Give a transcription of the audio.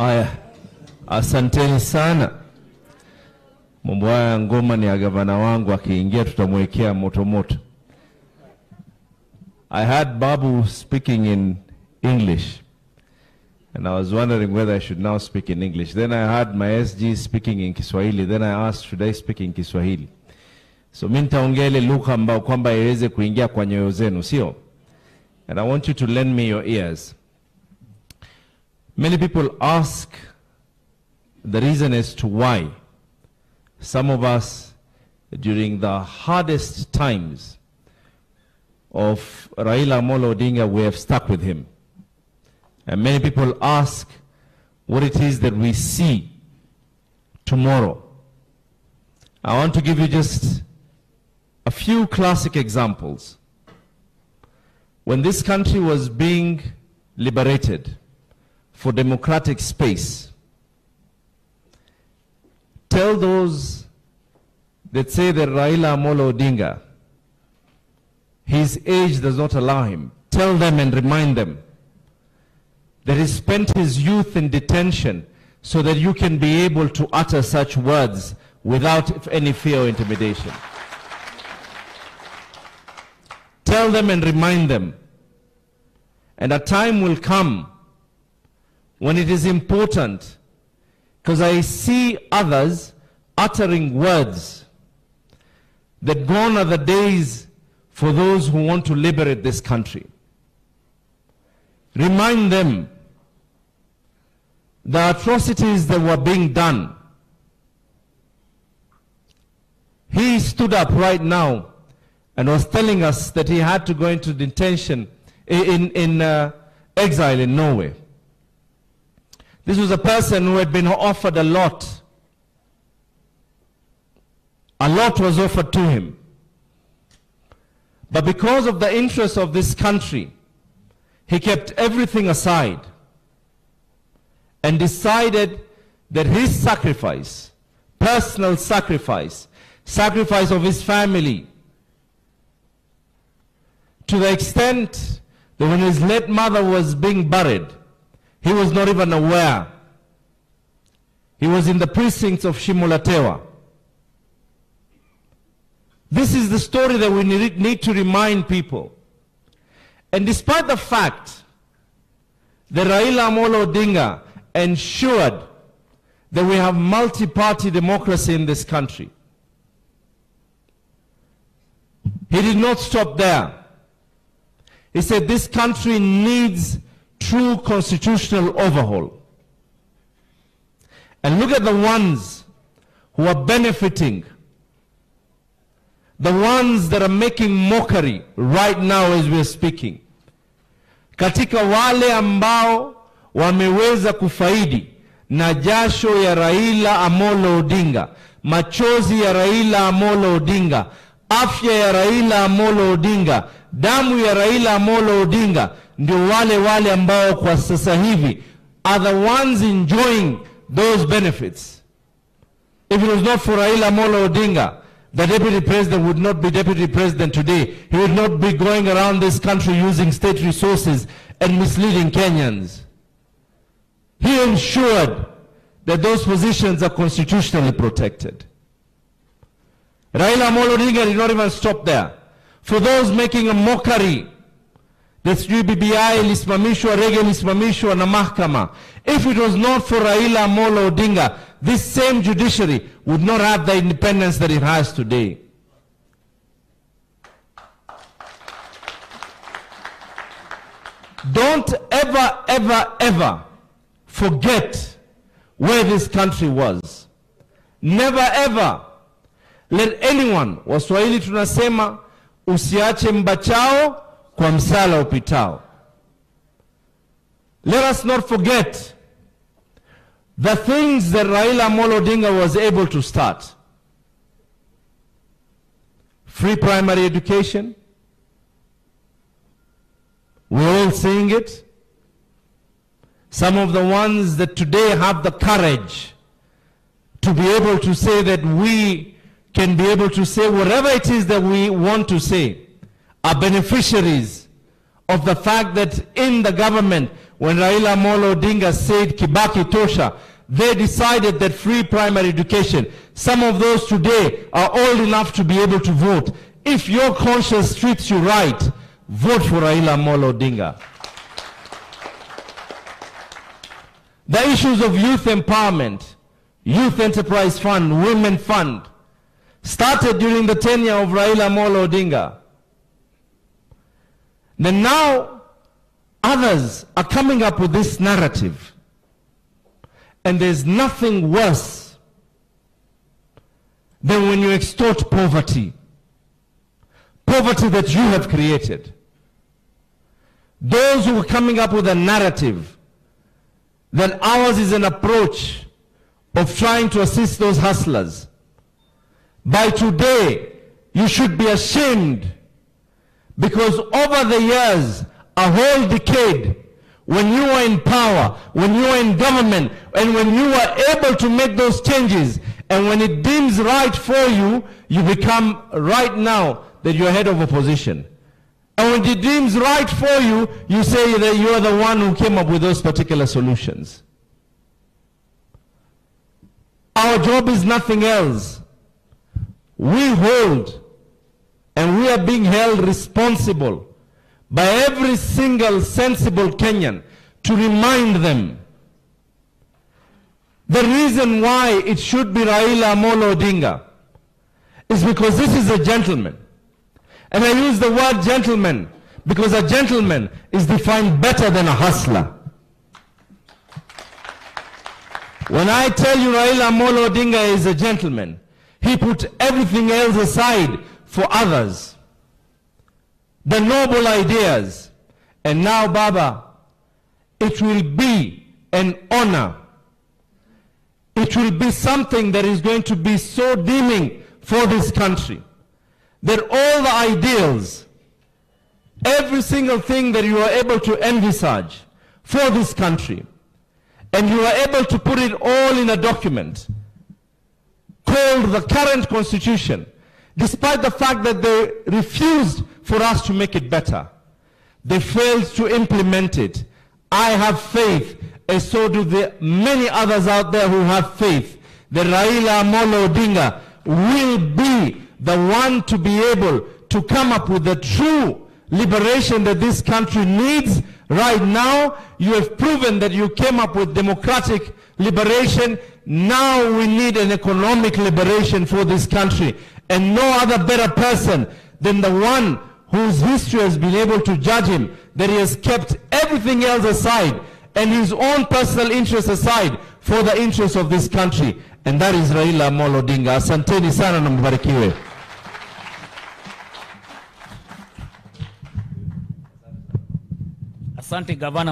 Aya, asanteni sana. Mambo haya ngoma ni ya gavana wangu, akiingia tutamwekea moto moto. I had Babu speaking in English and I was wondering whether I should now speak in English. Then I had my SG speaking in Kiswahili. Then I asked, should I speak in Kiswahili? So mi nitaongea ile lugha ambayo kwamba iweze kuingia kwa nyoyo zenu, sio? And I want you to lend me your ears. Many people ask the reason as to why some of us, during the hardest times of Raila Amolo Odinga, we have stuck with him. And many people ask what it is that we see tomorrow. I want to give you just a few classic examples. When this country was being liberated for democratic space, tell those that say that Raila Amolo Odinga, his age does not allow him, tell them and remind them that he spent his youth in detention so that you can be able to utter such words without any fear or intimidation. Tell them and remind them. And a time will come when it is important because I see others uttering words that gone are the days for those who want to liberate this country. Remind them the atrocities that were being done. He stood up right now and was telling us that he had to go into detention in, in uh, exile in Norway. This was a person who had been offered a lot. A lot was offered to him. But because of the interests of this country, he kept everything aside and decided that his sacrifice, personal sacrifice, sacrifice of his family, to the extent that when his late mother was being buried, he was not even aware. He was in the precincts of Shimo la Tewa. This is the story that we need, to remind people. And despite the fact that Raila Amolo Odinga ensured that we have multi-party democracy in this country, he did not stop there. He said this country needs true constitutional overhaul. And look at the ones who are benefiting, the ones that are making mockery right now as we are speaking. Katika wale ambao wameweza kufaidi na jasho ya Raila Amolo Odinga, machozi ya Raila Amolo Odinga, afya ya Raila Amolo Odinga, damu ya Raila Amolo Odinga, ndio wale wale ambao kwa sasa hivi are the ones enjoying those benefits. If it was not for Raila Amolo Odinga, the deputy president would not be deputy president today. He would not be going around this country using state resources and misleading Kenyans. He ensured that those positions are constitutionally protected. Raila Amolo Odinga did not even stop there. For those making a mockery that sijui BBI ilisimamishwa, rege ilisimamishwa na mahakama. If it was not for Raila Amolo Odinga, this same judiciary would not have the independence that it has today. Don't ever, ever, ever forget where this country was. Never ever let anyone, Waswahili tunasema usiache mbachao kwa msala upitao. Let us not forget the things that Raila Amolo Odinga was able to start. Free primary education. We're all seeing it. Some of the ones that today have the courage to be able to say that we can be able to say whatever it is that we want to say are beneficiaries of the fact that in the government when Raila Amolo Odinga said Kibaki Tosha, they decided that free primary education, some of those today are old enough to be able to vote. If your conscience treats you right, vote for Raila Amolo Odinga. The issues of youth empowerment, youth enterprise fund, women fund, started during the tenure of Raila Amolo Odinga. Then now others are coming up with this narrative. And there's nothing worse than when you extort poverty. Poverty that you have created. Those who are coming up with a narrative that ours is an approach of trying to assist those hustlers. By today, you should be ashamed because over the years, a whole decade, when you were in power, when you were in government, and when you were able to make those changes, and when it deems right for you, you become right now that you're head of opposition. And when it deems right for you, you say that you are the one who came up with those particular solutions. Our job is nothing else. We hold and we are being held responsible by every single sensible Kenyan to remind them the reason why it should be Raila Amolo Odinga is because this is a gentleman. And I use the word gentleman because a gentleman is defined better than a hustler. When I tell you Raila Amolo Odinga is a gentleman, he put everything else aside for others. The noble ideas. And now, Baba, it will be an honor. It will be something that is going to be so deeming for this country that all the ideals, every single thing that you are able to envisage for this country, and you are able to put it all in a document called the current constitution, despite the fact that they refused for us to make it better. They failed to implement it. I have faith, and so do the many others out there who have faith, that Raila Amolo Odinga will be the one to be able to come up with the true liberation that this country needs right now. You have proven that you came up with democratic liberation. Now we need an economic liberation for this country. And no other better person than the one whose history has been able to judge him, that he has kept everything else aside and his own personal interests aside for the interests of this country. And that is Raila Amolo Odinga. Asanteni sana na mbarikiwe. Asante gavana.